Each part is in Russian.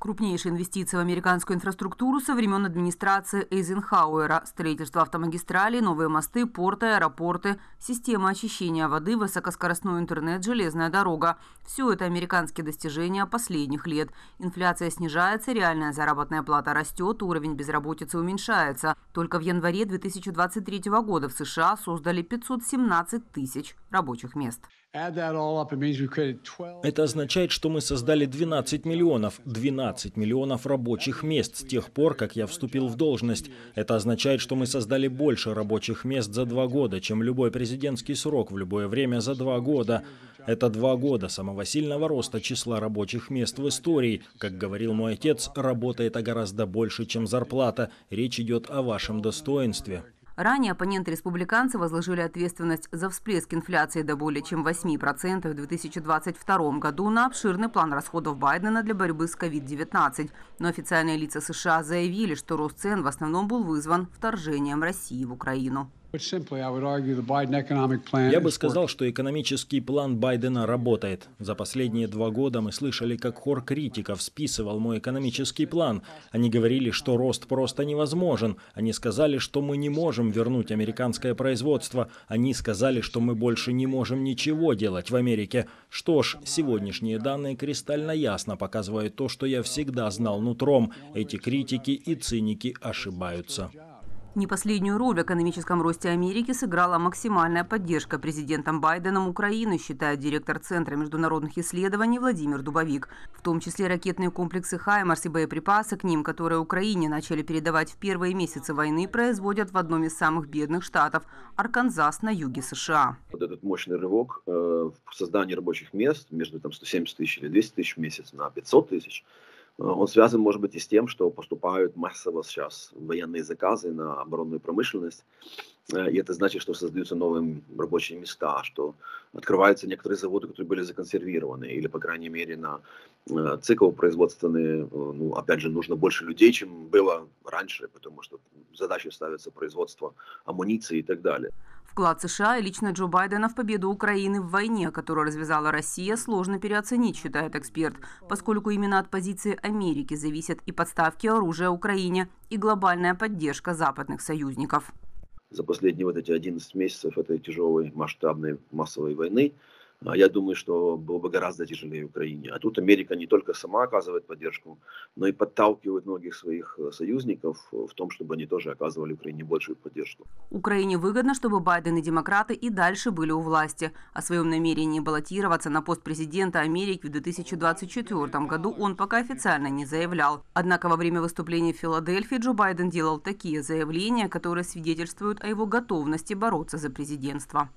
Крупнейшая инвестиция в американскую инфраструктуру со времен администрации Эйзенхауэра. Строительство автомагистралей, новые мосты, порты, аэропорты, система очищения воды, высокоскоростной интернет, железная дорога. Все это американские достижения последних лет. Инфляция снижается, реальная заработная плата растет, уровень безработицы уменьшается. Только в январе 2023 года в США создали 517 тысяч рабочих мест. Это означает, что мы создали 12 миллионов, 12 миллионов рабочих мест с тех пор, как я вступил в должность. Это означает, что мы создали больше рабочих мест за два года, чем любой президентский срок в любое время за два года. Это два года самого сильного роста числа рабочих мест в истории. Как говорил мой отец, работа это гораздо больше, чем зарплата. Речь идет о вашем достоинстве. Ранее оппоненты республиканцы возложили ответственность за всплеск инфляции до более чем 8% в 2022 году на обширный план расходов Байдена для борьбы с COVID-19. Но официальные лица США заявили, что рост цен в основном был вызван вторжением России в Украину. Я бы сказал, что экономический план Байдена работает. За последние два года мы слышали, как хор критиков списывал мой экономический план. Они говорили, что рост просто невозможен. Они сказали, что мы не можем вернуть американское производство. Они сказали, что мы больше не можем ничего делать в Америке. Что ж, сегодняшние данные кристально ясно показывают то, что я всегда знал нутром. Эти критики и циники ошибаются. Не последнюю роль в экономическом росте Америки сыграла максимальная поддержка президентом Байденом Украины, считает директор Центра международных исследований Владимир Дубовик. В том числе ракетные комплексы «Хаймарс» и боеприпасы к ним, которые Украине начали передавать в первые месяцы войны, производят в одном из самых бедных штатов – Арканзас на юге США. Вот этот мощный рывок э, в создании рабочих мест между там, 170 тысяч или 200 тысяч в месяц на 500 тысяч – он связан, может быть, и с тем, что поступают массово сейчас военные заказы на оборонную промышленность. Э, и это значит, что создаются новые рабочие места, что открываются некоторые заводы, которые были законсервированы, или, по крайней мере, на э, цикл производственный, ну, опять же, нужно больше людей, чем было раньше, потому что задачи ставятся производство амуниции и так далее. Вклад США и лично Джо Байдена в победу Украины в войне, которую развязала Россия, сложно переоценить, считает эксперт, поскольку именно от позиции Америки зависят и подставки оружия Украине, и глобальная поддержка западных союзников. За последние вот эти 11 месяцев этой тяжелой масштабной массовой войны я думаю, что было бы гораздо тяжелее Украине. А тут Америка не только сама оказывает поддержку, но и подталкивает многих своих э, союзников в том, чтобы они тоже оказывали Украине большую поддержку. Украине выгодно, чтобы Байден и демократы и дальше были у власти. О своем намерении баллотироваться на пост президента Америки в 2024 году он пока официально не заявлял. Однако во время выступления в Филадельфии Джо Байден делал такие заявления, которые свидетельствуют о его готовности бороться за президентство.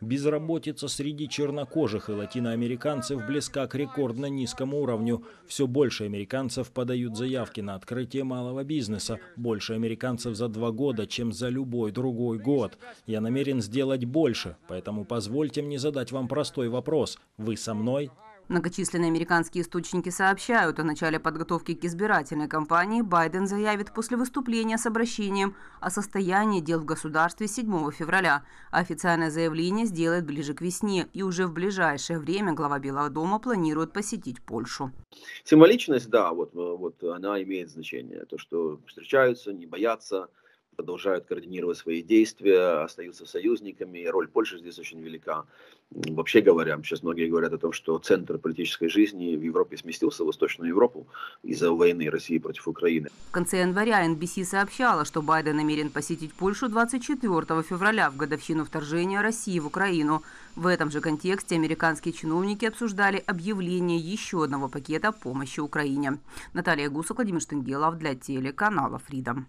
Безработица среди чернокожих и латиноамериканцев близка к рекордно низкому уровню. Все больше американцев подают заявки на открытие малого бизнеса. Больше американцев за два года, чем за любой другой год. Я намерен сделать больше, поэтому позвольте мне задать вам простой вопрос. Вы со мной? Многочисленные американские источники сообщают о начале подготовки к избирательной кампании. Байден заявит после выступления с обращением о состоянии дел в государстве 7 февраля. Официальное заявление сделает ближе к весне, и уже в ближайшее время глава Белого дома планирует посетить Польшу. Символичность, да, вот, вот она имеет значение. То, что встречаются, не боятся, продолжают координировать свои действия, остаются союзниками, роль Польши здесь очень велика. Вообще говоря, сейчас многие говорят о том, что центр политической жизни в Европе сместился в Восточную Европу из-за войны России против Украины. В конце января NBC сообщала, что Байден намерен посетить Польшу 24 февраля в годовщину вторжения России в Украину. В этом же контексте американские чиновники обсуждали объявление еще одного пакета помощи Украине. Наталья Гусак, Владимир Штангелов для телеканала «Фридом».